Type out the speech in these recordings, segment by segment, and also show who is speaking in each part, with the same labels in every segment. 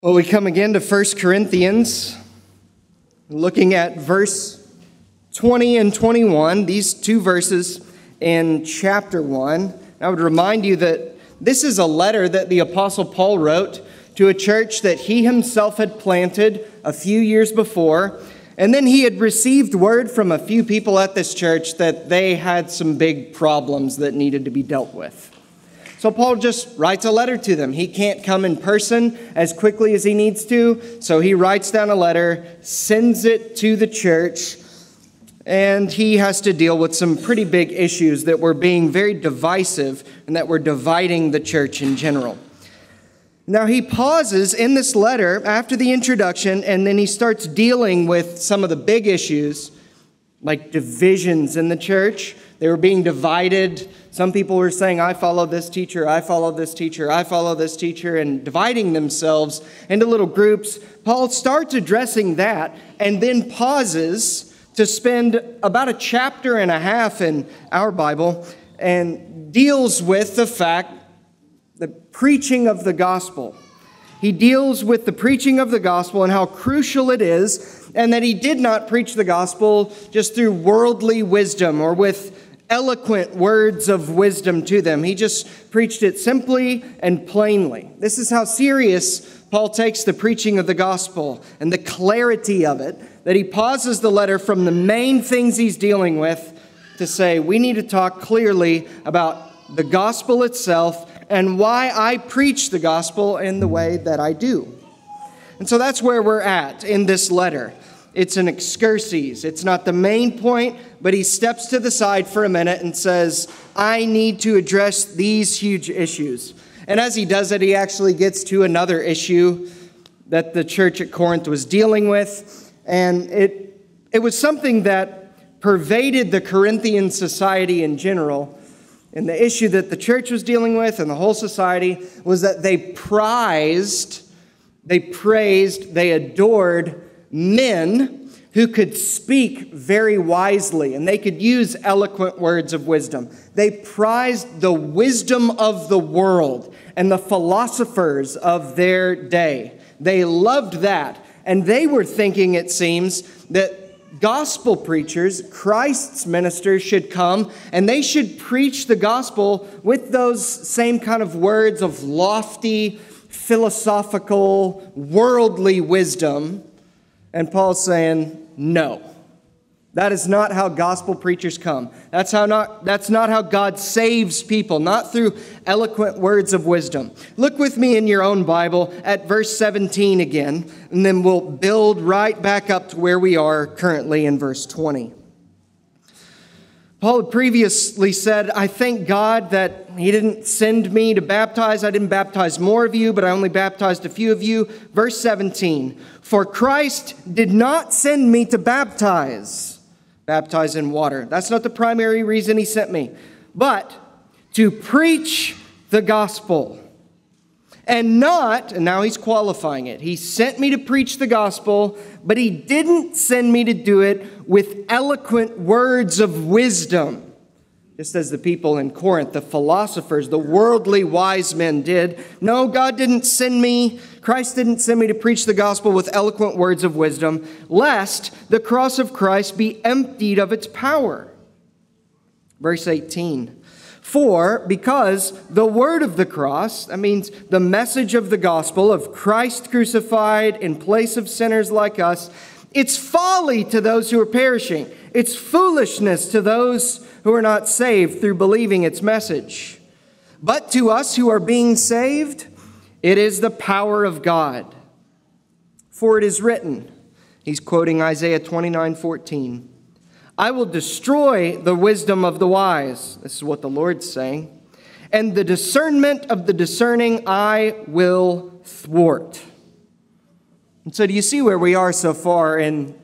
Speaker 1: Well, we come again to 1 Corinthians, looking at verse 20 and 21, these two verses in chapter 1. I would remind you that this is a letter that the Apostle Paul wrote to a church that he himself had planted a few years before. And then he had received word from a few people at this church that they had some big problems that needed to be dealt with. So Paul just writes a letter to them. He can't come in person as quickly as he needs to, so he writes down a letter, sends it to the church, and he has to deal with some pretty big issues that were being very divisive and that were dividing the church in general. Now, he pauses in this letter after the introduction, and then he starts dealing with some of the big issues like divisions in the church. They were being divided some people were saying, I follow this teacher, I follow this teacher, I follow this teacher, and dividing themselves into little groups. Paul starts addressing that and then pauses to spend about a chapter and a half in our Bible and deals with the fact, the preaching of the gospel. He deals with the preaching of the gospel and how crucial it is, and that he did not preach the gospel just through worldly wisdom or with eloquent words of wisdom to them. He just preached it simply and plainly. This is how serious Paul takes the preaching of the gospel and the clarity of it, that he pauses the letter from the main things he's dealing with to say, we need to talk clearly about the gospel itself and why I preach the gospel in the way that I do. And so that's where we're at in this letter. It's an excursus. It's not the main point, but he steps to the side for a minute and says, I need to address these huge issues. And as he does it, he actually gets to another issue that the church at Corinth was dealing with. And it, it was something that pervaded the Corinthian society in general. And the issue that the church was dealing with and the whole society was that they prized, they praised, they adored men who could speak very wisely and they could use eloquent words of wisdom. They prized the wisdom of the world and the philosophers of their day. They loved that. And they were thinking, it seems, that gospel preachers, Christ's ministers, should come and they should preach the gospel with those same kind of words of lofty, philosophical, worldly wisdom and Paul's saying, no. That is not how gospel preachers come. That's, how not, that's not how God saves people, not through eloquent words of wisdom. Look with me in your own Bible at verse 17 again, and then we'll build right back up to where we are currently in verse 20. Paul had previously said, I thank God that He didn't send me to baptize. I didn't baptize more of you, but I only baptized a few of you. Verse 17 For Christ did not send me to baptize, baptize in water. That's not the primary reason He sent me, but to preach the gospel and not, and now he's qualifying it. He sent me to preach the gospel, but he didn't send me to do it with eloquent words of wisdom, just as the people in Corinth, the philosophers, the worldly wise men did. No, God didn't send me, Christ didn't send me to preach the gospel with eloquent words of wisdom, lest the cross of Christ be emptied of its power. Verse 18. For, because the word of the cross, that means the message of the gospel of Christ crucified in place of sinners like us, it's folly to those who are perishing. It's foolishness to those who are not saved through believing its message. But to us who are being saved, it is the power of God. For it is written, he's quoting Isaiah 29 14. I will destroy the wisdom of the wise. This is what the Lord's saying. And the discernment of the discerning I will thwart. And so, do you see where we are so far in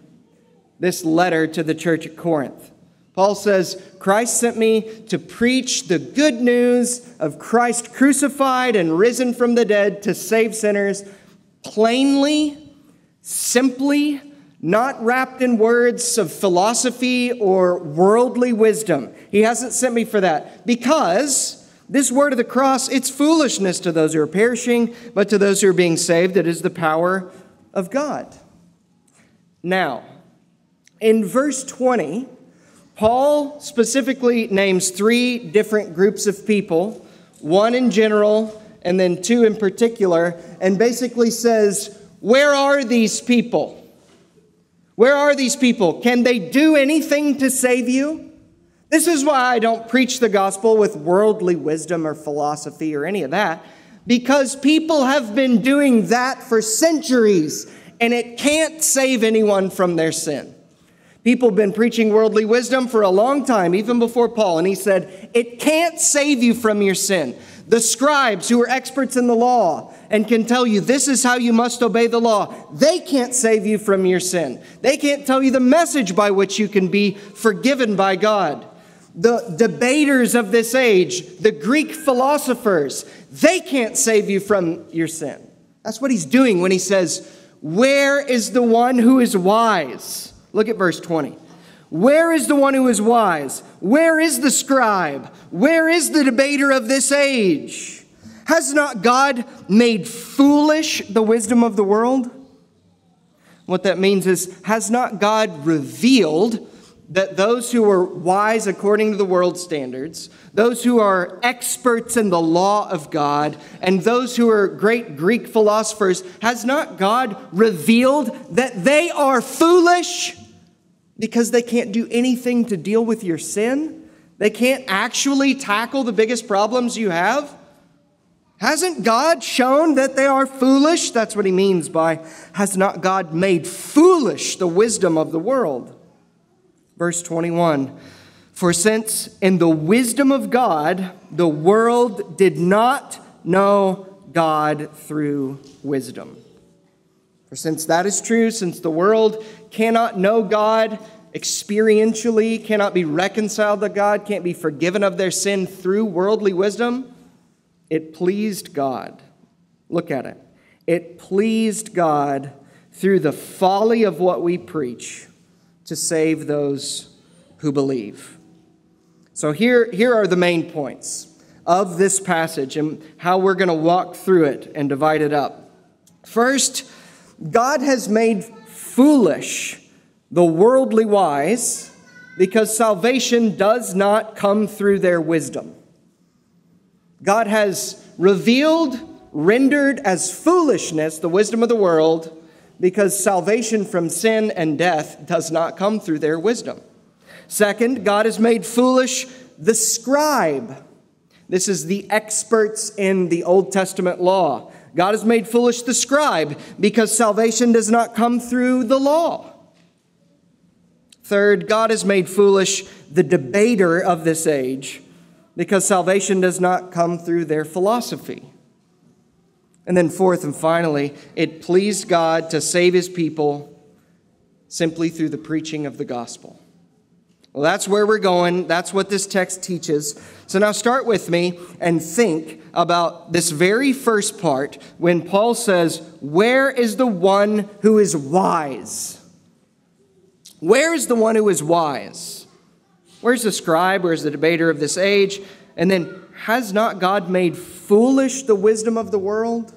Speaker 1: this letter to the church at Corinth? Paul says, Christ sent me to preach the good news of Christ crucified and risen from the dead to save sinners plainly, simply, not wrapped in words of philosophy or worldly wisdom. He hasn't sent me for that because This word of the cross, it's foolishness to those who are perishing, but to those who are being saved, it is the power of God. Now, in verse 20, Paul specifically names three different groups of people, one in general and then two in particular, and basically says, Where are these people? Where are these people? Can they do anything to save you? This is why I don't preach the gospel with worldly wisdom or philosophy or any of that, because people have been doing that for centuries and it can't save anyone from their sin. People have been preaching worldly wisdom for a long time, even before Paul, and he said, It can't save you from your sin. The scribes who are experts in the law and can tell you this is how you must obey the law, they can't save you from your sin. They can't tell you the message by which you can be forgiven by God the debaters of this age, the Greek philosophers, they can't save you from your sin. That's what he's doing when he says, Where is the one who is wise? Look at verse 20. Where is the one who is wise? Where is the scribe? Where is the debater of this age? Has not God made foolish the wisdom of the world? What that means is, has not God revealed that those who are wise according to the world standards, those who are experts in the law of God, and those who are great Greek philosophers, has not God revealed that they are foolish because they can't do anything to deal with your sin? They can't actually tackle the biggest problems you have? Hasn't God shown that they are foolish? That's what he means by, has not God made foolish the wisdom of the world? Verse 21 For since in the wisdom of God, the world did not know God through wisdom. For since that is true, since the world cannot know God experientially, cannot be reconciled to God, can't be forgiven of their sin through worldly wisdom, it pleased God. Look at it. It pleased God through the folly of what we preach to save those who believe. So, here, here are the main points of this passage and how we're going to walk through it and divide it up. First, God has made foolish the worldly wise because salvation does not come through their wisdom. God has revealed, rendered as foolishness the wisdom of the world because salvation from sin and death does not come through their wisdom. Second, God has made foolish the scribe. This is the experts in the Old Testament law. God has made foolish the scribe because salvation does not come through the law. Third, God has made foolish the debater of this age because salvation does not come through their philosophy. And then, fourth and finally, it pleased God to save his people simply through the preaching of the gospel. Well, that's where we're going. That's what this text teaches. So now start with me and think about this very first part when Paul says, Where is the one who is wise? Where is the one who is wise? Where's the scribe? Where's the debater of this age? And then, has not God made foolish the wisdom of the world?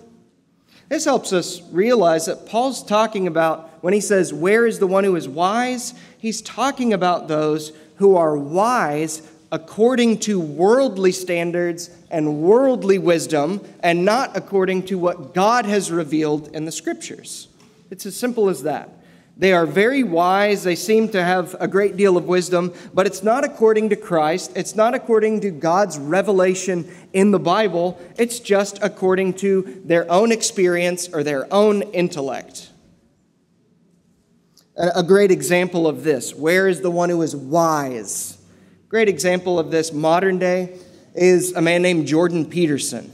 Speaker 1: This helps us realize that Paul's talking about, when he says, Where is the one who is wise? He's talking about those who are wise according to worldly standards and worldly wisdom, and not according to what God has revealed in the scriptures. It's as simple as that. They are very wise. They seem to have a great deal of wisdom, but it's not according to Christ. It's not according to God's revelation in the Bible. It's just according to their own experience or their own intellect. A great example of this where is the one who is wise? Great example of this modern day is a man named Jordan Peterson.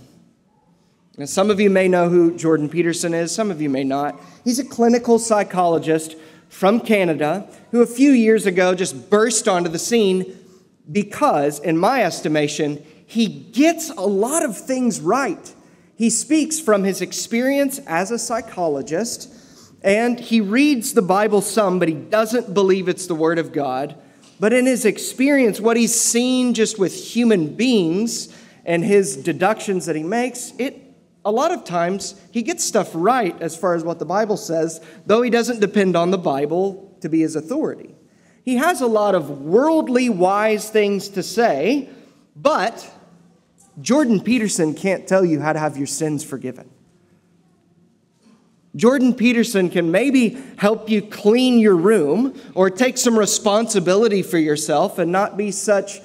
Speaker 1: And some of you may know who Jordan Peterson is, some of you may not. He's a clinical psychologist from Canada who a few years ago just burst onto the scene because, in my estimation, he gets a lot of things right. He speaks from his experience as a psychologist, and he reads the Bible some, but he doesn't believe it's the Word of God. But in his experience, what he's seen just with human beings, and his deductions that he makes, it a lot of times he gets stuff right as far as what the Bible says, though he doesn't depend on the Bible to be his authority. He has a lot of worldly wise things to say, but Jordan Peterson can't tell you how to have your sins forgiven. Jordan Peterson can maybe help you clean your room or take some responsibility for yourself and not be such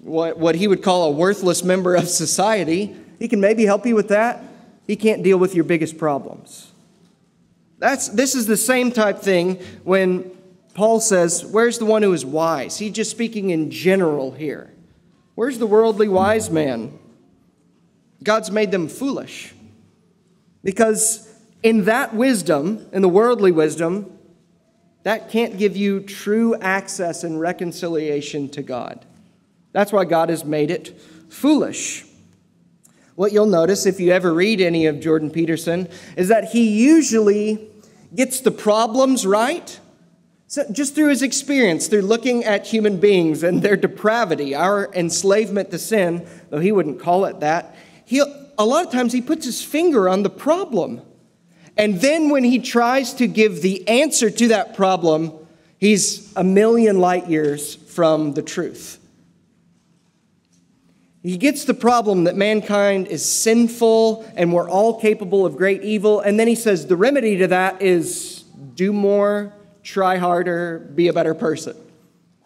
Speaker 1: what, what he would call a worthless member of society. He can maybe help you with that. He can't deal with your biggest problems. That's, this is the same type thing when Paul says, Where's the one who is wise? He's just speaking in general here. Where's the worldly wise man? God's made them foolish. Because in that wisdom, in the worldly wisdom, that can't give you true access and reconciliation to God. That's why God has made it foolish. What you'll notice if you ever read any of Jordan Peterson is that he usually gets the problems right. So just through his experience, through looking at human beings and their depravity, our enslavement to sin, though he wouldn't call it that, he, a lot of times he puts his finger on the problem. And then when he tries to give the answer to that problem, he's a million light years from the truth. He gets the problem that mankind is sinful and we're all capable of great evil. And then he says the remedy to that is do more, try harder, be a better person.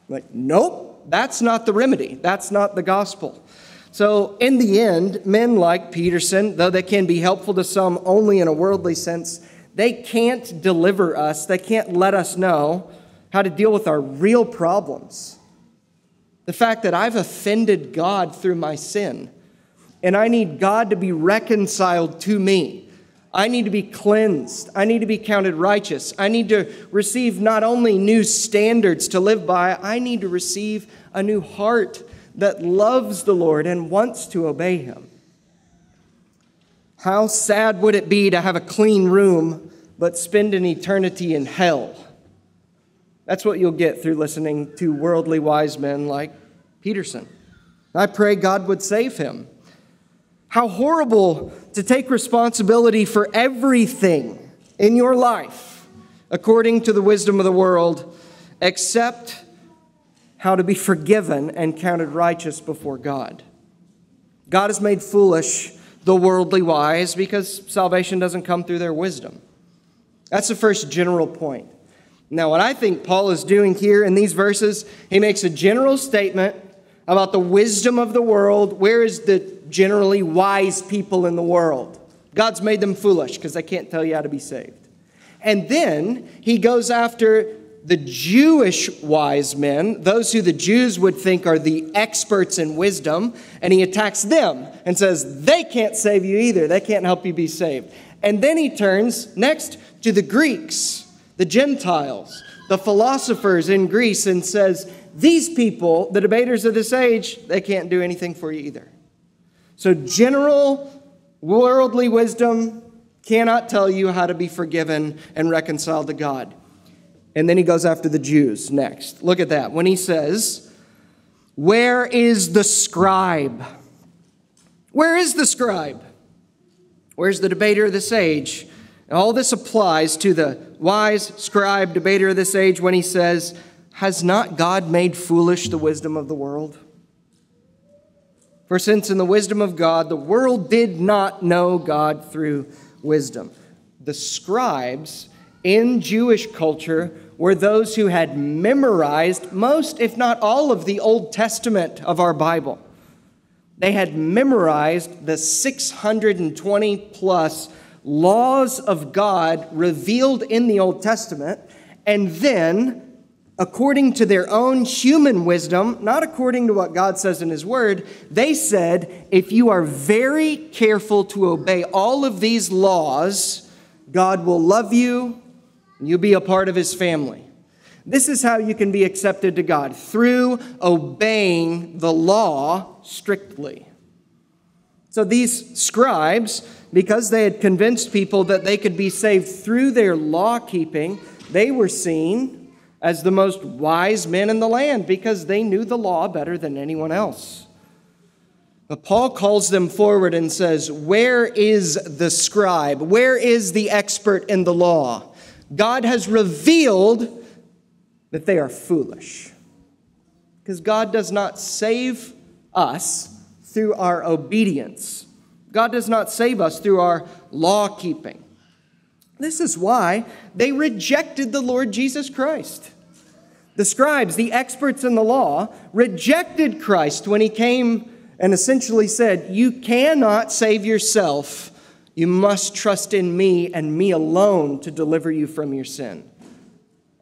Speaker 1: Like, nope, that's not the remedy. That's not the gospel. So, in the end, men like Peterson, though they can be helpful to some only in a worldly sense, they can't deliver us, they can't let us know how to deal with our real problems. The fact that I've offended God through my sin, and I need God to be reconciled to me. I need to be cleansed. I need to be counted righteous. I need to receive not only new standards to live by, I need to receive a new heart that loves the Lord and wants to obey him. How sad would it be to have a clean room but spend an eternity in hell? That's what you'll get through listening to worldly wise men like Peterson. I pray God would save him. How horrible to take responsibility for everything in your life according to the wisdom of the world, except how to be forgiven and counted righteous before God. God has made foolish the worldly wise because salvation doesn't come through their wisdom. That's the first general point. Now, what I think Paul is doing here in these verses, he makes a general statement about the wisdom of the world. Where is the generally wise people in the world? God's made them foolish because they can't tell you how to be saved. And then he goes after the Jewish wise men, those who the Jews would think are the experts in wisdom, and he attacks them and says, They can't save you either. They can't help you be saved. And then he turns next to the Greeks, the Gentiles, the philosophers in Greece, and says, These people, the debaters of this age, they can't do anything for you either. So, general worldly wisdom cannot tell you how to be forgiven and reconciled to God. And then he goes after the Jews next. Look at that. When he says, Where is the scribe? Where is the scribe? Where's the debater of this age? all this applies to the wise scribe, debater of this age, when he says, Has not God made foolish the wisdom of the world? For since in the wisdom of God, the world did not know God through wisdom. The scribes in Jewish culture were those who had memorized most, if not all, of the Old Testament of our Bible. They had memorized the 620 plus laws of God revealed in the Old Testament, and then, according to their own human wisdom, not according to what God says in His Word, they said, if you are very careful to obey all of these laws, God will love you you be a part of his family. This is how you can be accepted to God through obeying the law strictly. So these scribes, because they had convinced people that they could be saved through their law keeping, they were seen as the most wise men in the land because they knew the law better than anyone else. But Paul calls them forward and says, Where is the scribe? Where is the expert in the law? God has revealed that they are foolish. Because God does not save us through our obedience, God does not save us through our law keeping. This is why they rejected the Lord Jesus Christ. The scribes, the experts in the law, rejected Christ when he came and essentially said, You cannot save yourself. You must trust in me and me alone to deliver you from your sin.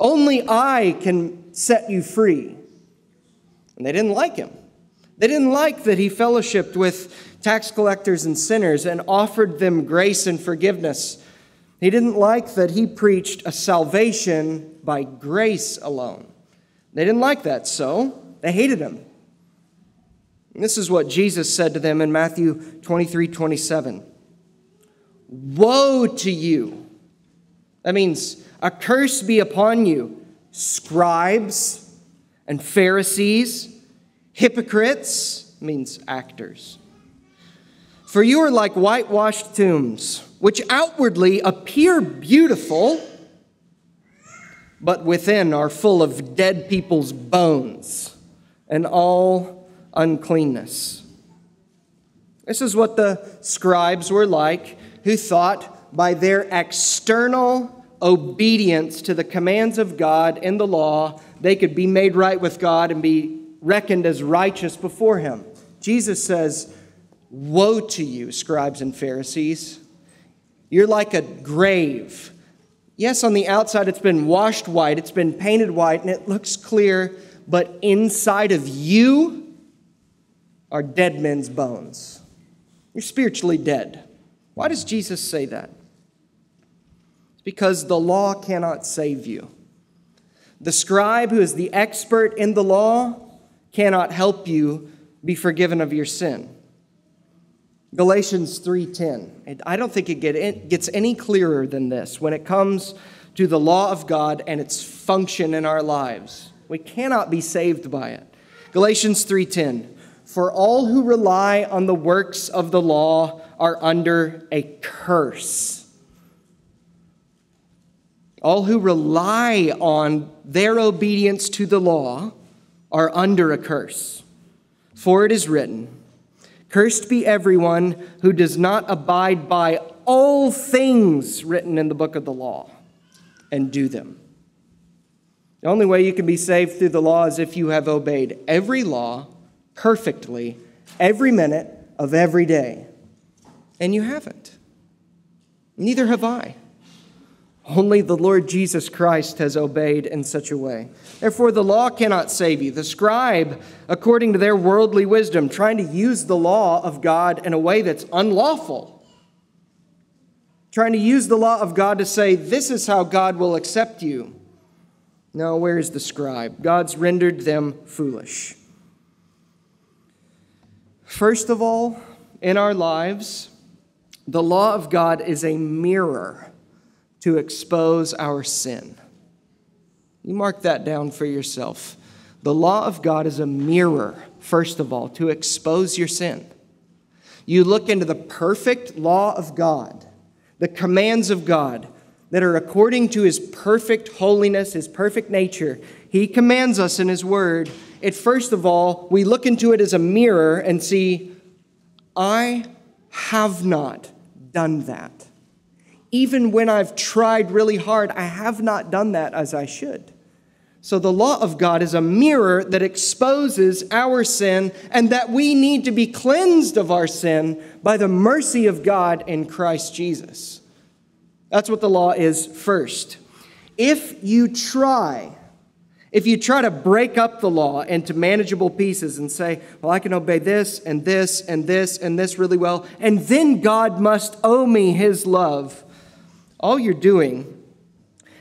Speaker 1: Only I can set you free. And they didn't like him. They didn't like that he fellowshipped with tax collectors and sinners and offered them grace and forgiveness. He didn't like that he preached a salvation by grace alone. They didn't like that, so they hated him. And this is what Jesus said to them in Matthew 23 27. Woe to you! That means, a curse be upon you, scribes and Pharisees, hypocrites, means actors. For you are like whitewashed tombs, which outwardly appear beautiful but within are full of dead people's bones and all uncleanness. This is what the scribes were like, who thought by their external obedience to the commands of God in the law, they could be made right with God and be reckoned as righteous before Him. Jesus says, Woe to you, scribes and Pharisees! You're like a grave Yes, on the outside it's been washed white, it's been painted white, and it looks clear, but inside of you are dead men's bones. You're spiritually dead. Why does Jesus say that? It's because the law cannot save you. The scribe, who is the expert in the law, cannot help you be forgiven of your sin. Galatians 3:10. I don't think it gets any clearer than this when it comes to the law of God and its function in our lives. We cannot be saved by it. Galatians 3:10. For all who rely on the works of the law are under a curse. All who rely on their obedience to the law are under a curse. For it is written, Cursed be everyone who does not abide by all things written in the book of the law and do them. The only way you can be saved through the law is if you have obeyed every law perfectly every minute of every day. And you haven't. Neither have I. Only the Lord Jesus Christ has obeyed in such a way. Therefore, the law cannot save you. The scribe, according to their worldly wisdom, trying to use the law of God in a way that's unlawful, trying to use the law of God to say, this is how God will accept you. No, where's the scribe? God's rendered them foolish. First of all, in our lives, the law of God is a mirror to expose our sin. You mark that down for yourself. The law of God is a mirror, first of all, to expose your sin. You look into the perfect law of God, the commands of God that are according to his perfect holiness, his perfect nature. He commands us in his word. It first of all, we look into it as a mirror and see, I have not done that even when I've tried really hard, I have not done that as I should. So the law of God is a mirror that exposes our sin and that we need to be cleansed of our sin by the mercy of God in Christ Jesus. That's what the law is first. If you try, if you try to break up the law into manageable pieces and say, well, I can obey this and this and this and this really well, and then God must owe me his love, all you're doing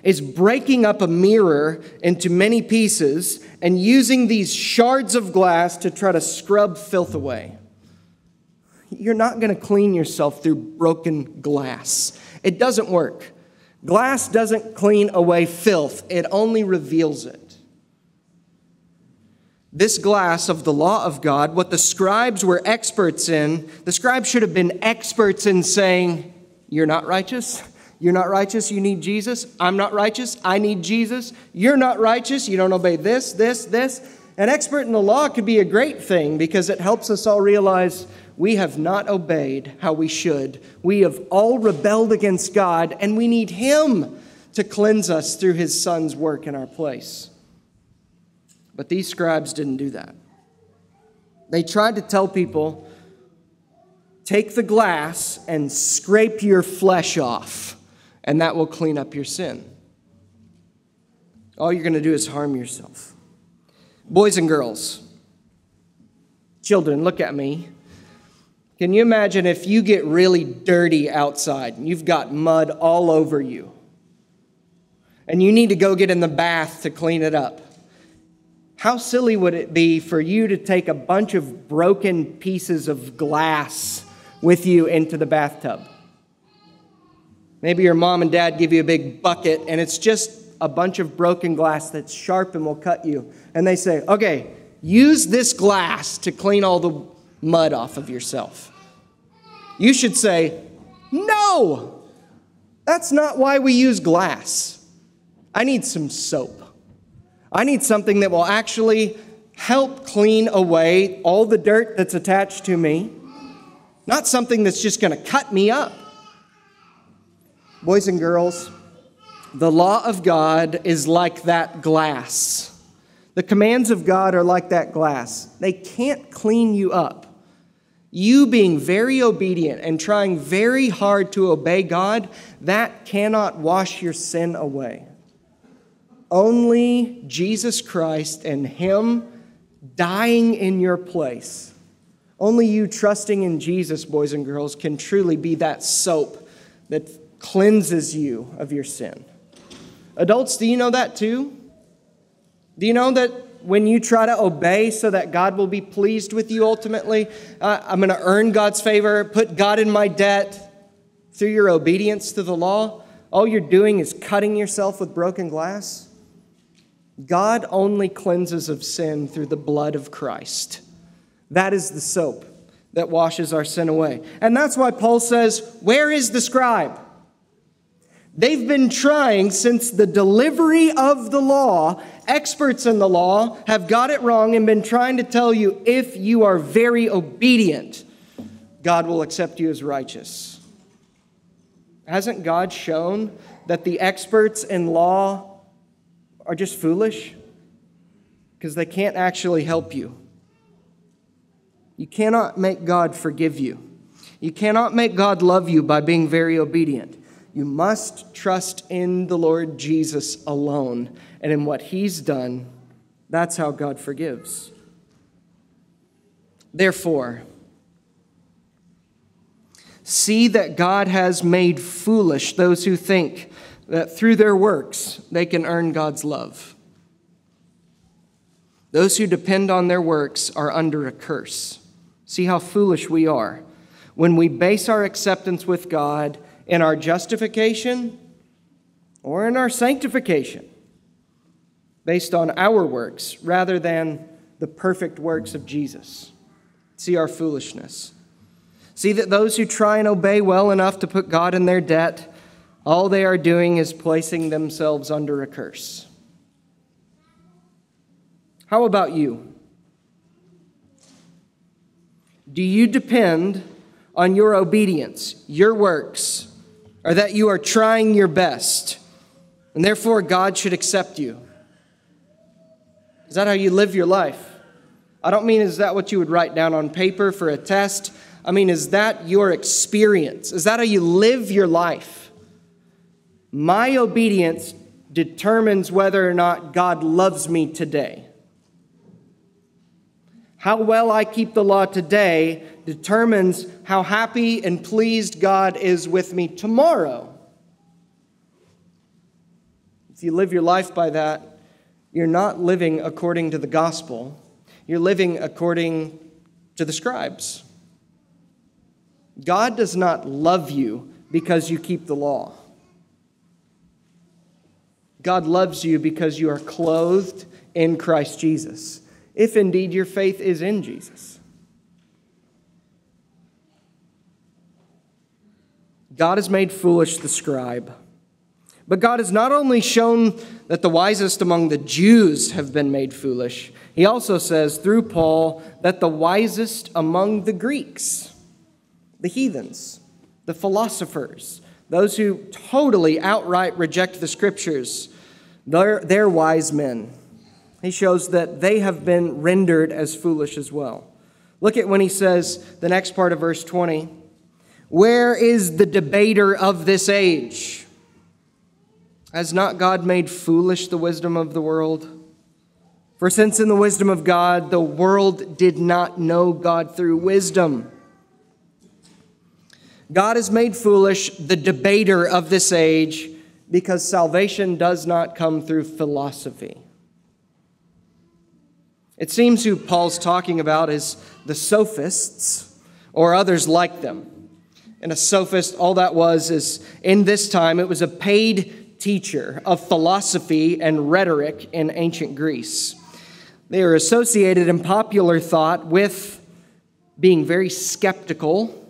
Speaker 1: is breaking up a mirror into many pieces and using these shards of glass to try to scrub filth away. You're not going to clean yourself through broken glass. It doesn't work. Glass doesn't clean away filth, it only reveals it. This glass of the law of God, what the scribes were experts in, the scribes should have been experts in saying, You're not righteous. You're not righteous. You need Jesus. I'm not righteous. I need Jesus. You're not righteous. You don't obey this, this, this. An expert in the law could be a great thing because it helps us all realize we have not obeyed how we should. We have all rebelled against God, and we need Him to cleanse us through His Son's work in our place. But these scribes didn't do that. They tried to tell people take the glass and scrape your flesh off, and that will clean up your sin. All you're going to do is harm yourself. Boys and girls, children, look at me. Can you imagine if you get really dirty outside and you've got mud all over you and you need to go get in the bath to clean it up? How silly would it be for you to take a bunch of broken pieces of glass with you into the bathtub? Maybe your mom and dad give you a big bucket and it's just a bunch of broken glass that's sharp and will cut you. And they say, okay, use this glass to clean all the mud off of yourself. You should say, no, that's not why we use glass. I need some soap. I need something that will actually help clean away all the dirt that's attached to me, not something that's just going to cut me up. Boys and girls, the law of God is like that glass. The commands of God are like that glass. They can't clean you up. You being very obedient and trying very hard to obey God, that cannot wash your sin away. Only Jesus Christ and Him dying in your place. Only you trusting in Jesus, boys and girls, can truly be that soap that cleanses you of your sin. Adults, do you know that too? Do you know that when you try to obey so that God will be pleased with you ultimately, uh, I'm going to earn God's favor, put God in my debt through your obedience to the law? All you're doing is cutting yourself with broken glass? God only cleanses of sin through the blood of Christ. That is the soap that washes our sin away. And that's why Paul says, Where is the scribe? They've been trying since the delivery of the law. Experts in the law have got it wrong and been trying to tell you if you are very obedient, God will accept you as righteous. Hasn't God shown that the experts in law are just foolish because they can't actually help you. You cannot make God forgive you. You cannot make God love you by being very obedient. You must trust in the Lord Jesus alone and in what He's done. That's how God forgives. Therefore, see that God has made foolish those who think that through their works they can earn God's love. Those who depend on their works are under a curse. See how foolish we are when we base our acceptance with God in our justification or in our sanctification based on our works rather than the perfect works of Jesus. See our foolishness. See that those who try and obey well enough to put God in their debt all they are doing is placing themselves under a curse. How about you? Do you depend on your obedience, your works, or that you are trying your best, and therefore God should accept you? Is that how you live your life? I don't mean is that what you would write down on paper for a test. I mean, is that your experience? Is that how you live your life? My obedience determines whether or not God loves me today. How well I keep the law today determines how happy and pleased God is with me tomorrow. If you live your life by that, you're not living according to the gospel, you're living according to the scribes. God does not love you because you keep the law. God loves you because you are clothed in Christ Jesus. if indeed your faith is in Jesus. God has made foolish the scribe. But God has not only shown that the wisest among the Jews have been made foolish, he also says through Paul that the wisest among the Greeks, the heathens, the philosophers, those who totally outright reject the scriptures, they're, they're wise men. He shows that they have been rendered as foolish as well. Look at when he says, the next part of verse 20, Where is the debater of this age? Has not God made foolish the wisdom of the world? For since in the wisdom of God, the world did not know God through wisdom, God has made foolish the debater of this age because salvation does not come through philosophy. It seems who Paul's talking about is the sophists or others like them. And a sophist, all that was is in this time, it was a paid teacher of philosophy and rhetoric in ancient Greece. They are associated in popular thought with being very skeptical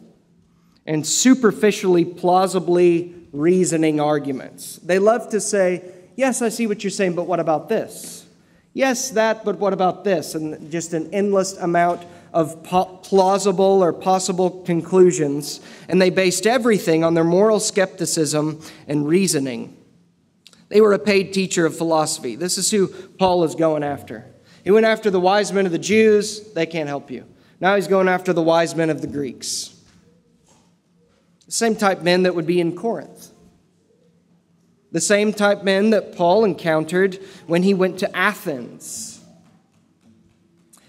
Speaker 1: and superficially, plausibly reasoning arguments. They love to say, Yes, I see what you're saying, but what about this? Yes, that, but what about this? And just an endless amount of plausible or possible conclusions. And they based everything on their moral skepticism and reasoning. They were a paid teacher of philosophy. This is who Paul is going after. He went after the wise men of the Jews, they can't help you. Now he's going after the wise men of the Greeks. Same type men that would be in Corinth. The same type men that Paul encountered when he went to Athens.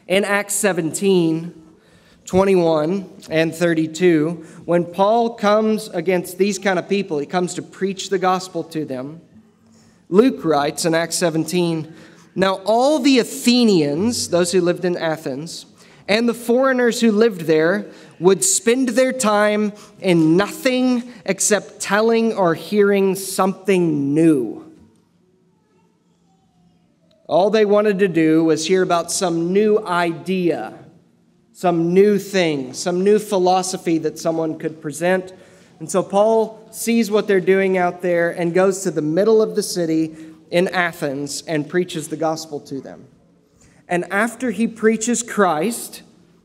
Speaker 1: In Acts 17, 21 and 32, when Paul comes against these kind of people, he comes to preach the gospel to them. Luke writes in Acts 17, Now all the Athenians, those who lived in Athens, and the foreigners who lived there would spend their time in nothing except telling or hearing something new. All they wanted to do was hear about some new idea, some new thing, some new philosophy that someone could present. And so Paul sees what they're doing out there and goes to the middle of the city in Athens and preaches the gospel to them. And after he preaches Christ,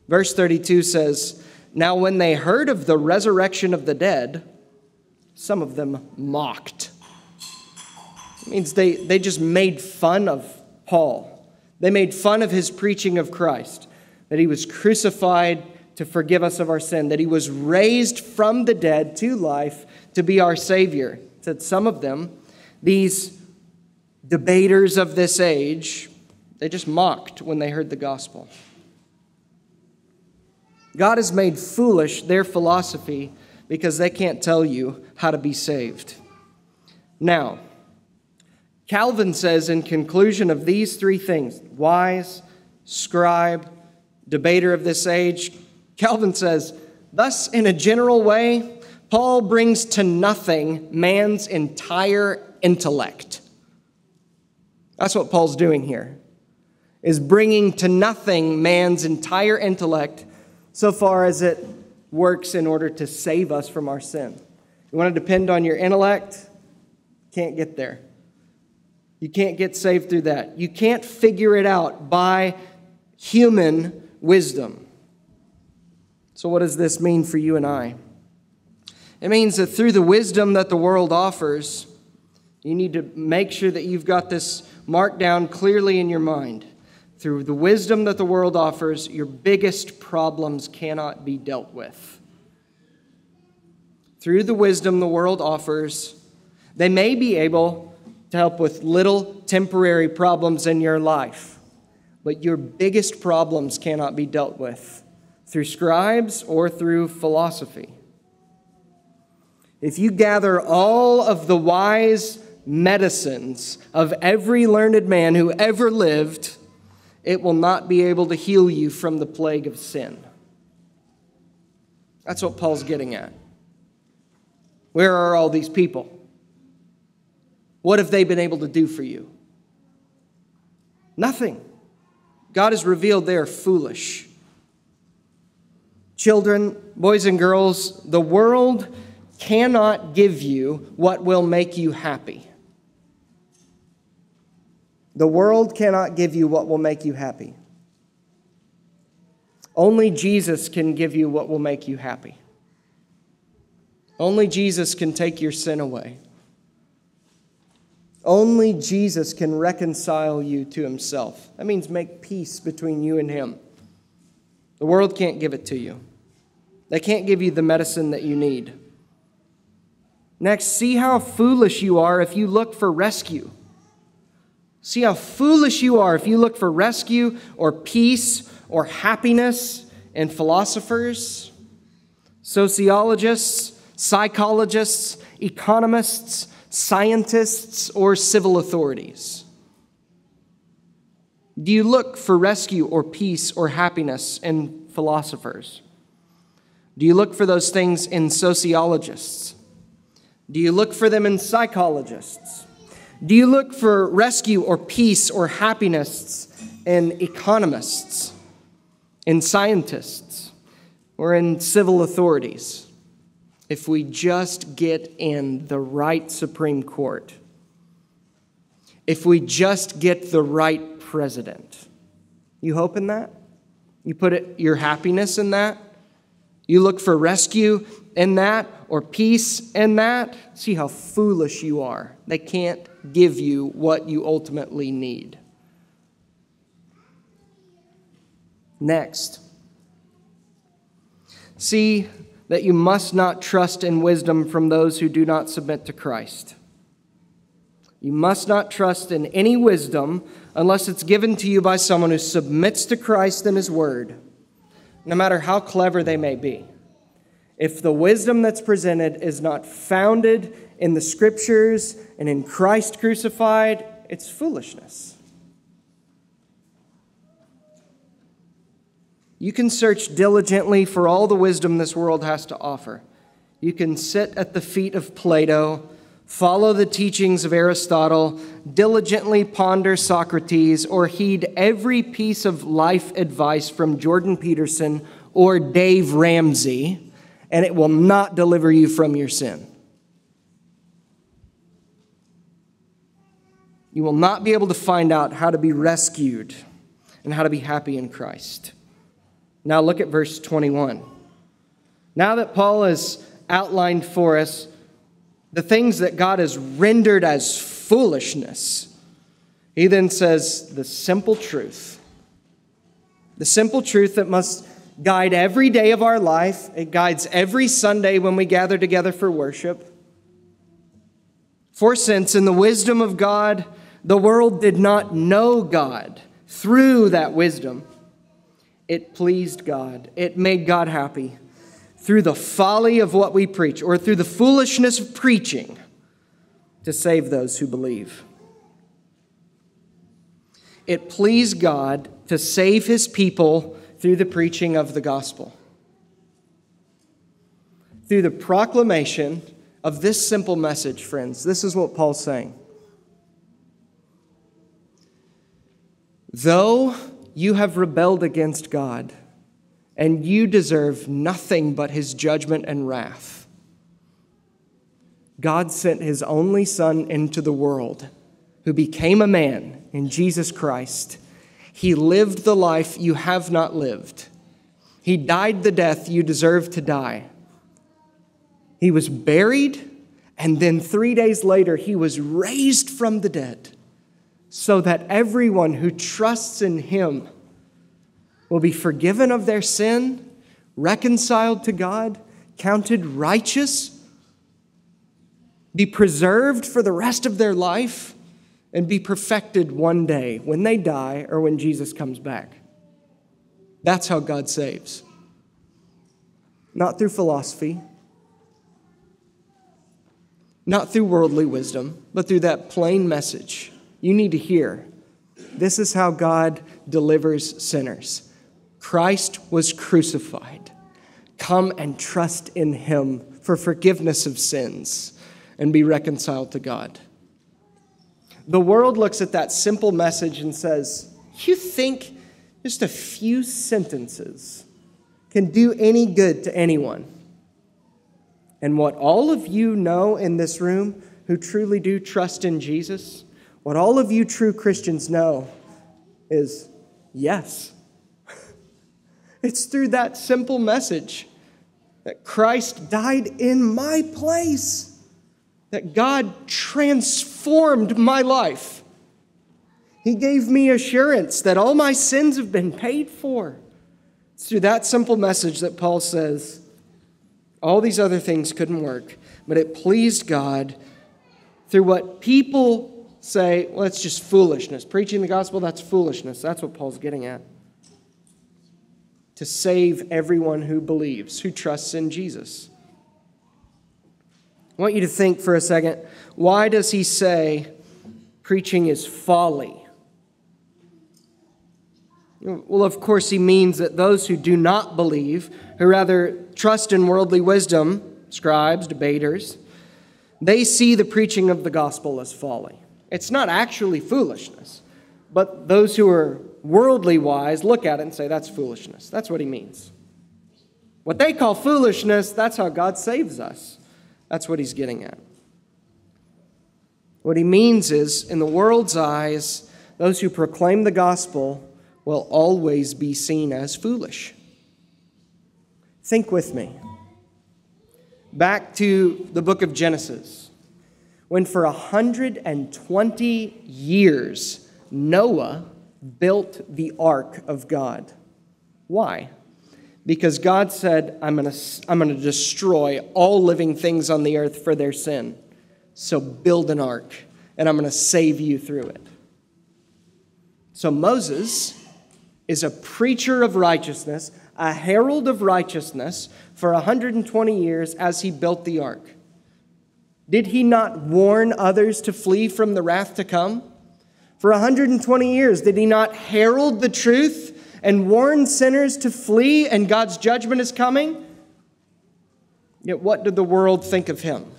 Speaker 1: verse 32 says, Now when they heard of the resurrection of the dead, some of them mocked. It means they, they just made fun of Paul. They made fun of his preaching of Christ, that he was crucified to forgive us of our sin, that he was raised from the dead to life to be our Savior. It said some of them, these debaters of this age, they just mocked when they heard the gospel. God has made foolish their philosophy because they can't tell you how to be saved. Now, Calvin says in conclusion of these three things wise, scribe, debater of this age, Calvin says, thus, in a general way, Paul brings to nothing man's entire intellect. That's what Paul's doing here is bringing to nothing man's entire intellect so far as it works in order to save us from our sin. You want to depend on your intellect? Can't get there. You can't get saved through that. You can't figure it out by human wisdom. So, what does this mean for you and I? It means that through the wisdom that the world offers, you need to make sure that you've got this marked down clearly in your mind. Through the wisdom that the world offers, your biggest problems cannot be dealt with. Through the wisdom the world offers, they may be able to help with little temporary problems in your life, but your biggest problems cannot be dealt with through scribes or through philosophy. If you gather all of the wise medicines of every learned man who ever lived, it will not be able to heal you from the plague of sin. That's what Paul's getting at. Where are all these people? What have they been able to do for you? Nothing. God has revealed they are foolish. Children, boys and girls, the world cannot give you what will make you happy. The world cannot give you what will make you happy. Only Jesus can give you what will make you happy. Only Jesus can take your sin away. Only Jesus can reconcile you to himself. That means make peace between you and him. The world can't give it to you, they can't give you the medicine that you need. Next, see how foolish you are if you look for rescue. See how foolish you are if you look for rescue or peace or happiness in philosophers, sociologists, psychologists, economists, scientists, or civil authorities? Do you look for rescue or peace or happiness in philosophers? Do you look for those things in sociologists? Do you look for them in psychologists? Do you look for rescue or peace or happiness in economists, in scientists, or in civil authorities? if we just get in the right Supreme Court, if we just get the right president. You hope in that? You put it, your happiness in that? You look for rescue in that or peace in that? See how foolish you are. They can't give you what you ultimately need. Next, see that you must not trust in wisdom from those who do not submit to Christ. You must not trust in any wisdom unless it's given to you by someone who submits to Christ and His Word, no matter how clever they may be. If the wisdom that's presented is not founded in the Scriptures and in Christ crucified, it's foolishness. You can search diligently for all the wisdom this world has to offer. You can sit at the feet of Plato, follow the teachings of Aristotle, diligently ponder Socrates, or heed every piece of life advice from Jordan Peterson or Dave Ramsey, and it will not deliver you from your sin. You will not be able to find out how to be rescued and how to be happy in Christ. Now look at verse 21. Now that Paul has outlined for us the things that God has rendered as foolishness, he then says the simple truth. The simple truth that must guide every day of our life, it guides every Sunday when we gather together for worship. For since in the wisdom of God, the world did not know God through that wisdom, it pleased God. It made God happy through the folly of what we preach or through the foolishness of preaching to save those who believe. It pleased God to save his people through the preaching of the gospel. Through the proclamation of this simple message, friends, this is what Paul's saying. Though you have rebelled against God, and you deserve nothing but his judgment and wrath. God sent his only Son into the world, who became a man in Jesus Christ. He lived the life you have not lived. He died the death you deserve to die. He was buried, and then three days later, he was raised from the dead so that everyone who trusts in him will be forgiven of their sin, reconciled to God, counted righteous, be preserved for the rest of their life, and be perfected one day when they die or when Jesus comes back. That's how God saves. Not through philosophy, not through worldly wisdom, but through that plain message you need to hear. This is how God delivers sinners. Christ was crucified. Come and trust in him for forgiveness of sins and be reconciled to God. The world looks at that simple message and says, You think just a few sentences, can do any good to anyone. And what all of you know in this room who truly do trust in Jesus, what all of you true Christians know is yes. it's through that simple message that Christ died in my place, that God transformed my life. He gave me assurance that all my sins have been paid for. It's through that simple message that Paul says, all these other things couldn't work, but it pleased God through what people say, well, it's just foolishness. Preaching the gospel, that's foolishness. That's what Paul's getting at. To save everyone who believes, who trusts in Jesus. I want you to think for a second why does he say preaching is folly? Well, of course, he means that those who do not believe, who rather trust in worldly wisdom, scribes, debaters, they see the preaching of the gospel as folly. It's not actually foolishness, but those who are worldly wise look at it and say, that's foolishness. That's what he means. What they call foolishness, that's how God saves us. That's what he's getting at. What he means is, in the world's eyes, those who proclaim the gospel will always be seen as foolish. Think with me. Back to the book of Genesis, when for 120 years Noah built the ark of God. Why? Because God said, I'm going to I'm going to destroy all living things on the earth for their sin. So build an ark, and I'm going to save you through it. So Moses is a preacher of righteousness, a herald of righteousness for 120 years as he built the ark. Did he not warn others to flee from the wrath to come? For 120 years, did he not herald the truth and warn sinners to flee and God's judgment is coming? Yet what did the world think of him?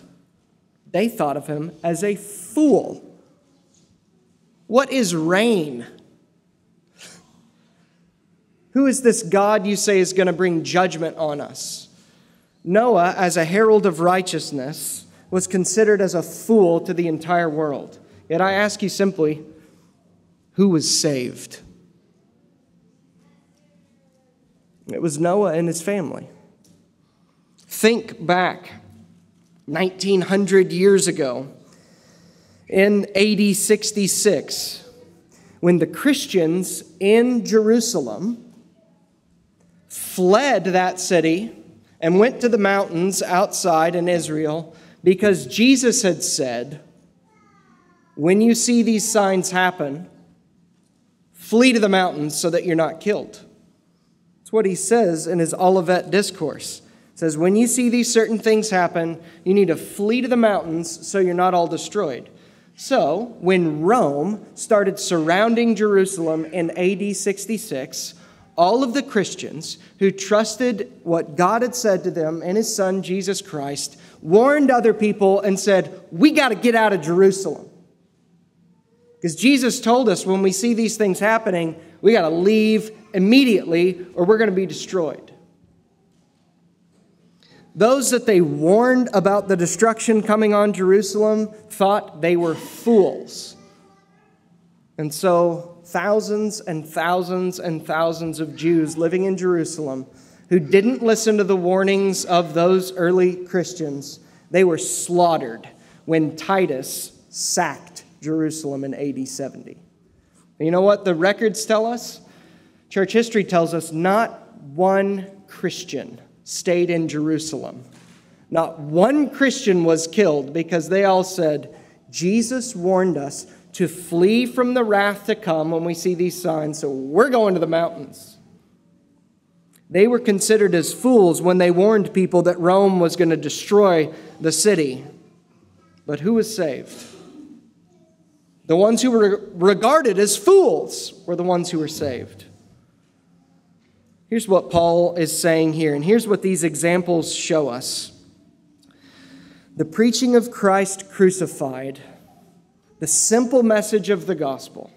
Speaker 1: They thought of him as a fool. What is rain? Who is this God you say is going to bring judgment on us? Noah, as a herald of righteousness, was considered as a fool to the entire world. Yet I ask you simply, who was saved? It was Noah and his family. Think back 1900 years ago in AD 66 when the Christians in Jerusalem fled that city and went to the mountains outside in Israel because Jesus had said, When you see these signs happen, flee to the mountains so that you're not killed. That's what he says in his Olivet discourse. It says, When you see these certain things happen, you need to flee to the mountains so you're not all destroyed. So, when Rome started surrounding Jerusalem in AD 66, all of the Christians who trusted what God had said to them and his son Jesus Christ warned other people and said, We got to get out of Jerusalem. Because Jesus told us when we see these things happening, we got to leave immediately or we're going to be destroyed. Those that they warned about the destruction coming on Jerusalem thought they were fools. And so thousands and thousands and thousands of Jews living in Jerusalem who didn't listen to the warnings of those early Christians, they were slaughtered when Titus sacked Jerusalem in AD 70. And you know what the records tell us? Church history tells us not one Christian stayed in Jerusalem. Not one Christian was killed because they all said, Jesus warned us to flee from the wrath to come when we see these signs, so we're going to the mountains. They were considered as fools when they warned people that Rome was going to destroy the city. But who was saved? The ones who were regarded as fools were the ones who were saved. Here's what Paul is saying here, and here's what these examples show us. The preaching of Christ crucified the simple message of the gospel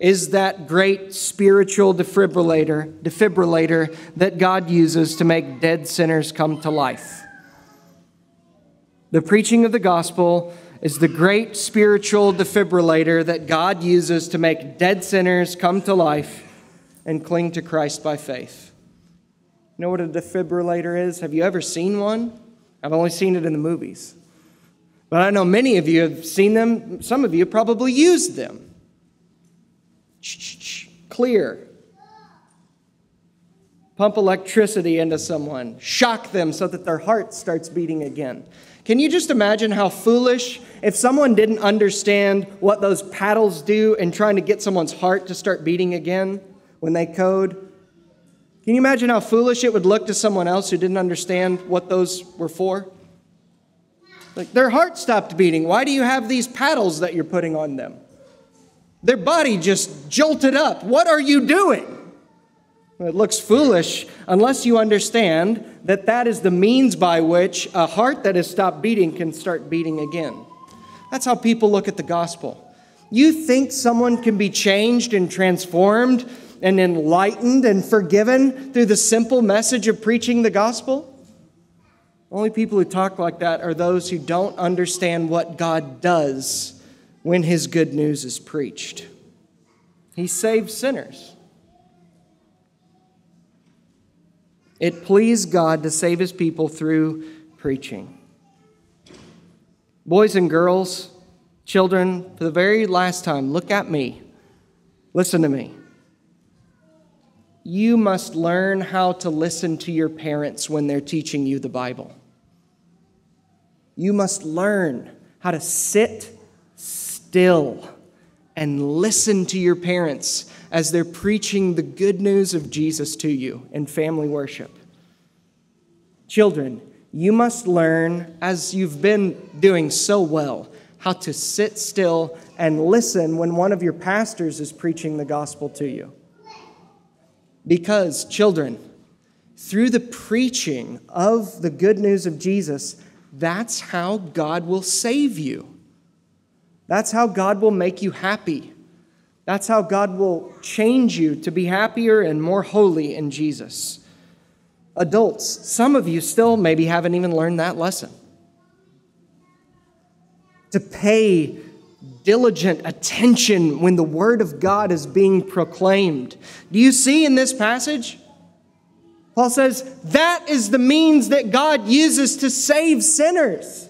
Speaker 1: is that great spiritual defibrillator, defibrillator that God uses to make dead sinners come to life. The preaching of the gospel is the great spiritual defibrillator that God uses to make dead sinners come to life and cling to Christ by faith. You know what a defibrillator is? Have you ever seen one? I've only seen it in the movies. But I know many of you have seen them. Some of you probably used them. Clear. Pump electricity into someone, shock them so that their heart starts beating again. Can you just imagine how foolish if someone didn't understand what those paddles do in trying to get someone's heart to start beating again when they code? Can you imagine how foolish it would look to someone else who didn't understand what those were for? Like their heart stopped beating. Why do you have these paddles that you're putting on them? Their body just jolted up. What are you doing? It looks foolish unless you understand that that is the means by which a heart that has stopped beating can start beating again. That's how people look at the gospel. You think someone can be changed and transformed and enlightened and forgiven through the simple message of preaching the gospel? Only people who talk like that are those who don't understand what God does when his good news is preached. He saves sinners. It pleased God to save his people through preaching. Boys and girls, children, for the very last time, look at me. Listen to me. You must learn how to listen to your parents when they're teaching you the Bible. You must learn how to sit still and listen to your parents as they're preaching the good news of Jesus to you in family worship. Children, you must learn, as you've been doing so well, how to sit still and listen when one of your pastors is preaching the gospel to you. Because, children, through the preaching of the good news of Jesus, that's how God will save you. That's how God will make you happy. That's how God will change you to be happier and more holy in Jesus. Adults, some of you still maybe haven't even learned that lesson. To pay diligent attention when the Word of God is being proclaimed. Do you see in this passage? Paul says that is the means that God uses to save sinners.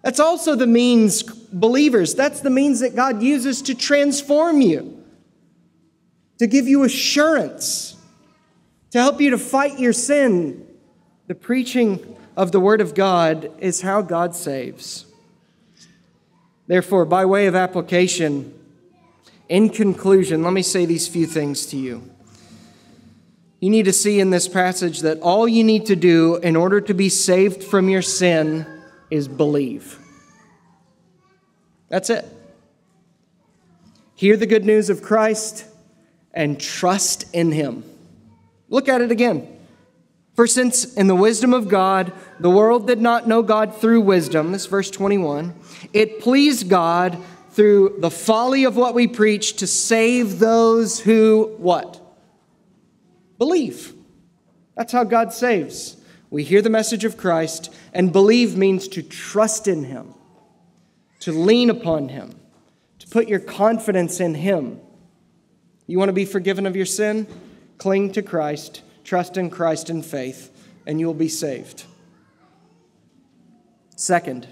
Speaker 1: That's also the means, believers, that's the means that God uses to transform you, to give you assurance, to help you to fight your sin. The preaching of the Word of God is how God saves. Therefore, by way of application, in conclusion, let me say these few things to you. You need to see in this passage that all you need to do in order to be saved from your sin is believe. That's it. Hear the good news of Christ and trust in Him. Look at it again. For since in the wisdom of God, the world did not know God through wisdom, this verse 21, it pleased God through the folly of what we preach to save those who what? Believe. That's how God saves. We hear the message of Christ, and believe means to trust in Him, to lean upon Him, to put your confidence in Him. You want to be forgiven of your sin? Cling to Christ, trust in Christ in faith, and you will be saved. Second,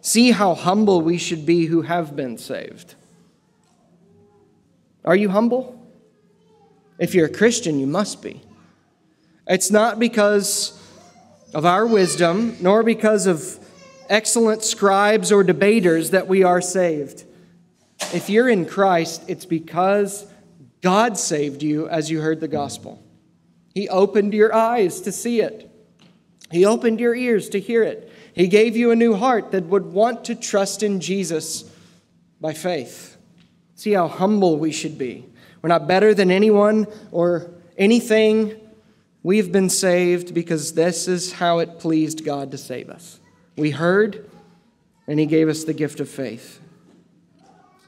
Speaker 1: see how humble we should be who have been saved. Are you humble? If you're a Christian, you must be. It's not because of our wisdom, nor because of excellent scribes or debaters that we are saved. If you're in Christ, it's because God saved you as you heard the gospel. He opened your eyes to see it, He opened your ears to hear it. He gave you a new heart that would want to trust in Jesus by faith. See how humble we should be. We're not better than anyone or anything We've been saved because this is how it pleased God to save us. We heard, and He gave us the gift of faith.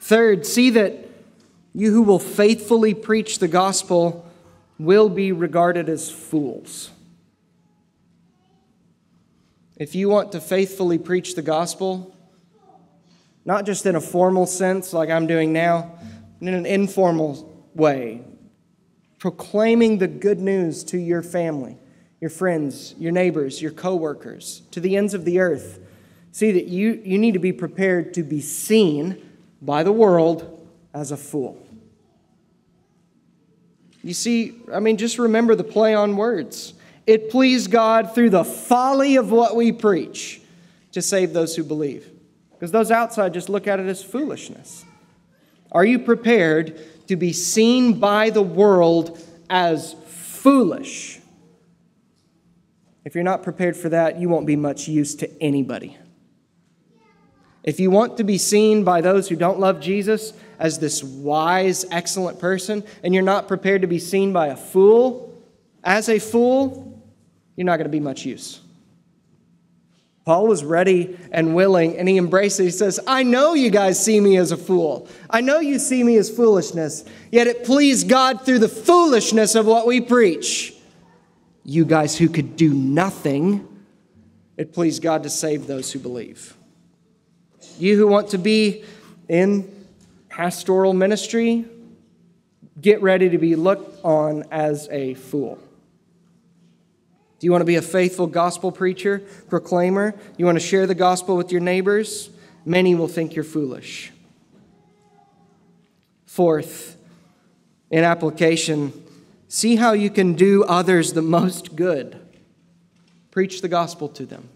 Speaker 1: Third, see that You who will faithfully preach the gospel will be regarded as fools. If you want to faithfully preach the gospel, not just in a formal sense like I'm doing now, in an informal way, proclaiming the good news to your family, your friends, your neighbors, your coworkers, to the ends of the earth. See that you, you need to be prepared to be seen by the world as a fool. You see, I mean, just remember the play on words. It pleased God through the folly of what we preach to save those who believe. Because those outside just look at it as foolishness. Are you prepared to be seen by the world as foolish. If you're not prepared for that, you won't be much use to anybody. If you want to be seen by those who don't love Jesus as this wise, excellent person, and you're not prepared to be seen by a fool as a fool, you're not going to be much use. Paul was ready and willing, and he embraced it. He says, I know you guys see me as a fool. I know you see me as foolishness, yet it pleased God through the foolishness of what we preach. You guys who could do nothing, it pleased God to save those who believe. You who want to be in pastoral ministry, get ready to be looked on as a fool. Do you want to be a faithful gospel preacher, proclaimer? You want to share the gospel with your neighbors? Many will think you're foolish. Fourth, in application, see how you can do others the most good. Preach the gospel to them.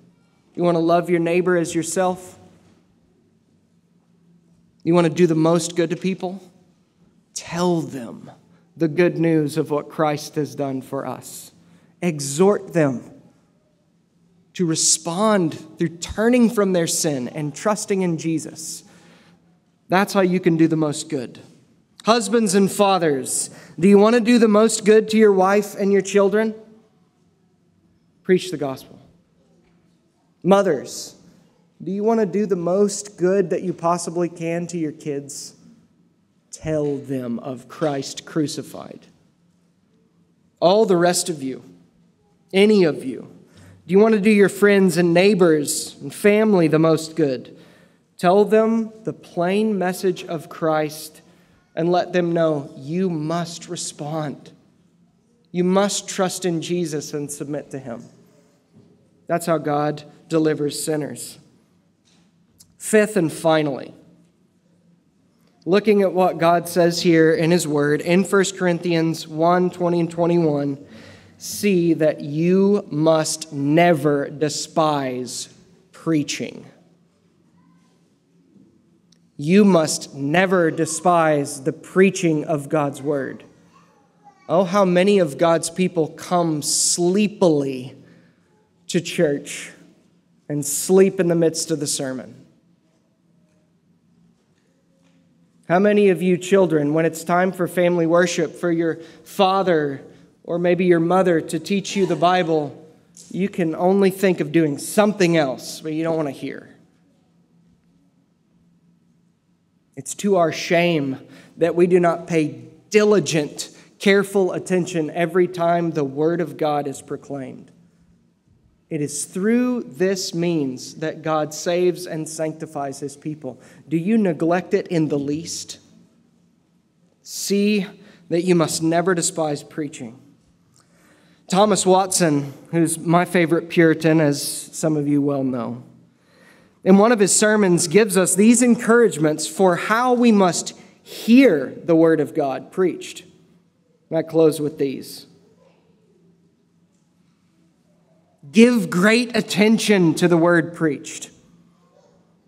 Speaker 1: You want to love your neighbor as yourself? You want to do the most good to people? Tell them the good news of what Christ has done for us exhort them to respond through turning from their sin and trusting in Jesus. That's how you can do the most good. Husbands and fathers, do you want to do the most good to your wife and your children? Preach the gospel. Mothers, do you want to do the most good that you possibly can to your kids? Tell them of Christ crucified. All the rest of you, any of you? Do you want to do your friends and neighbors and family the most good? Tell them the plain message of Christ and let them know you must respond. You must trust in Jesus and submit to Him. That's how God delivers sinners. Fifth and finally, looking at what God says here in His Word in 1 Corinthians 1 20 and 21 see that you must never despise preaching. You must never despise the preaching of God's word. Oh, how many of God's people come sleepily to church and sleep in the midst of the sermon. How many of you children, when it's time for family worship, for your father or maybe your mother to teach you the Bible, you can only think of doing something else, but you don't want to hear. It's to our shame that we do not pay diligent, careful attention every time the Word of God is proclaimed. It is through this means that God saves and sanctifies His people. Do you neglect it in the least? See that you must never despise preaching. Thomas Watson, who's my favorite Puritan, as some of you well know, in one of his sermons gives us these encouragements for how we must hear the Word of God preached. And I close with these. Give great attention to the Word preached.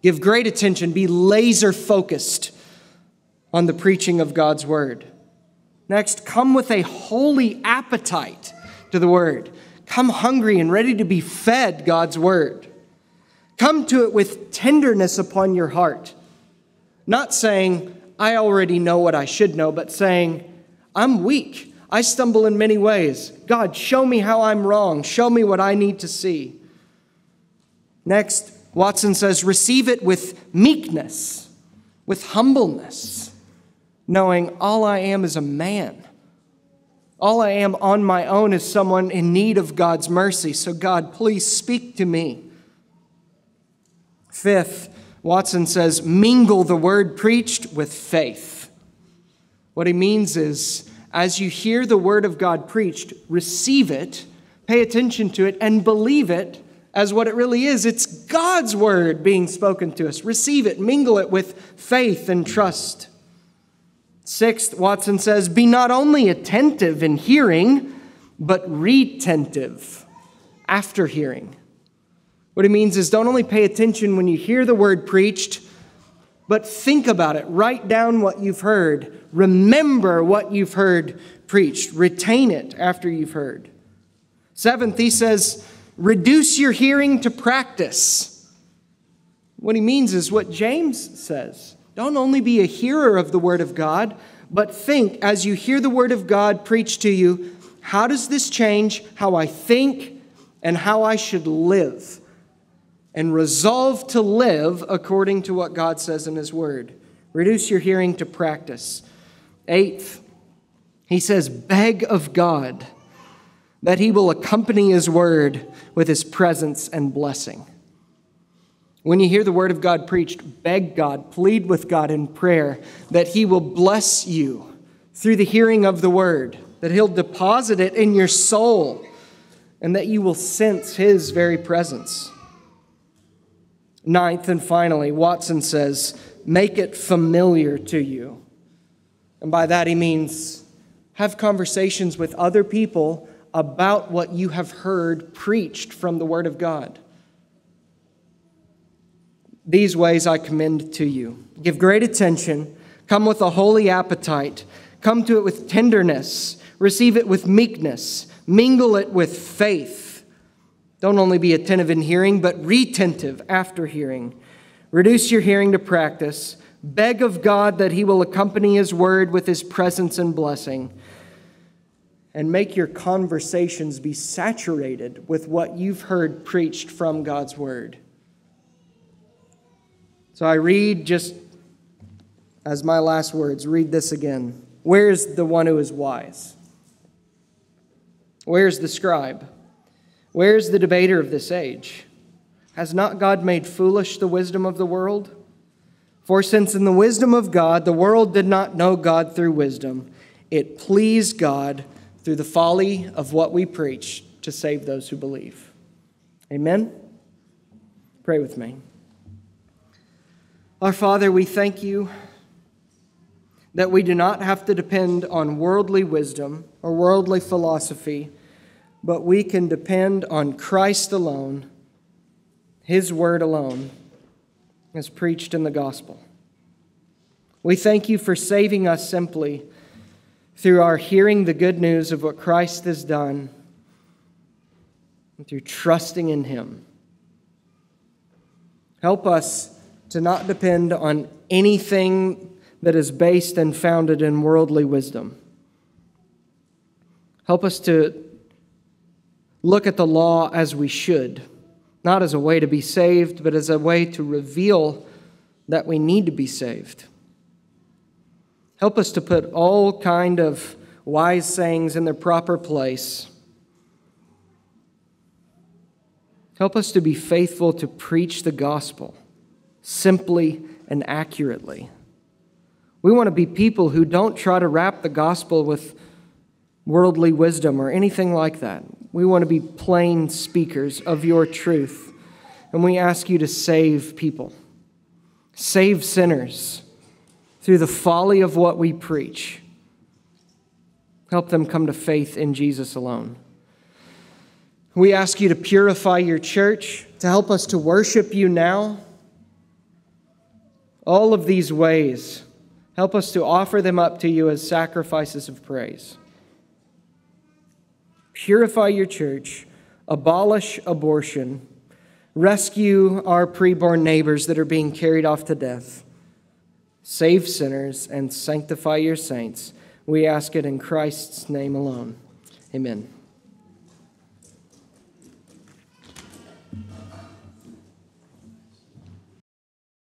Speaker 1: Give great attention. Be laser focused on the preaching of God's Word. Next, come with a holy appetite to the Word. Come hungry and ready to be fed God's Word. Come to it with tenderness upon your heart. Not saying, I already know what I should know, but saying, I'm weak. I stumble in many ways. God, show me how I'm wrong. Show me what I need to see. Next, Watson says, receive it with meekness, with humbleness. knowing all I am is a man. All I am on my own is someone in need of God's mercy. So, God, please speak to me. Fifth, Watson says, mingle the word preached with faith. What he means is, as you hear the word of God preached, receive it, pay attention to it, and believe it as what it really is. It's God's word being spoken to us. Receive it, mingle it with faith and trust. Sixth, Watson says, be not only attentive in hearing, but retentive after hearing. What he means is don't only pay attention when you hear the word preached, but think about it. Write down what you've heard. Remember what you've heard preached. Retain it after you've heard. Seventh, he says, reduce your hearing to practice. What he means is what James says. Don't only be a hearer of the Word of God, but think as you hear the Word of God preached to you, how does this change how I think and how I should live? And resolve to live according to what God says in His Word. Reduce your hearing to practice. Eighth, he says, beg of God that He will accompany His Word with His presence and blessing. When you hear the word of God preached, beg God, plead with God in prayer that He will bless you through the hearing of the word, that He'll deposit it in your soul, and that you will sense His very presence. Ninth and finally, Watson says, make it familiar to you. And by that he means have conversations with other people about what you have heard preached from the Word of God. These ways I commend to you. Give great attention, come with a holy appetite, come to it with tenderness, receive it with meekness, mingle it with faith. Don't only be attentive in hearing, but retentive after hearing. Reduce your hearing to practice. Beg of God that He will accompany His word with His presence and blessing. And make your conversations be saturated with what you've heard preached from God's word. So I read just as my last words, read this again. Where's the one who is wise? Where's the scribe? Where's the debater of this age? Has not God made foolish the wisdom of the world? For since in the wisdom of God the world did not know God through wisdom, it pleased God through the folly of what we preach to save those who believe. Amen? Pray with me. Our Father, we thank you that we do not have to depend on worldly wisdom or worldly philosophy, but we can depend on Christ alone, His word alone, as preached in the gospel. We thank you for saving us simply through our hearing the good news of what Christ has done and through trusting in Him. Help us to not depend on anything that is based and founded in worldly wisdom. Help us to look at the law as we should, not as a way to be saved, but as a way to reveal that we need to be saved. Help us to put all kind of wise sayings in their proper place. Help us to be faithful to preach the gospel simply and accurately. We want to be people who don't try to wrap the gospel with worldly wisdom or anything like that. We want to be plain speakers of your truth. And we ask you to save people, save sinners through the folly of what we preach. Help them come to faith in Jesus alone. We ask you to purify your church, to help us to worship you now all of these ways, help us to offer them up to you as sacrifices of praise. Purify your church, abolish abortion, rescue our preborn neighbors that are being carried off to death, save sinners, and sanctify your saints. We ask it in Christ's name alone. Amen.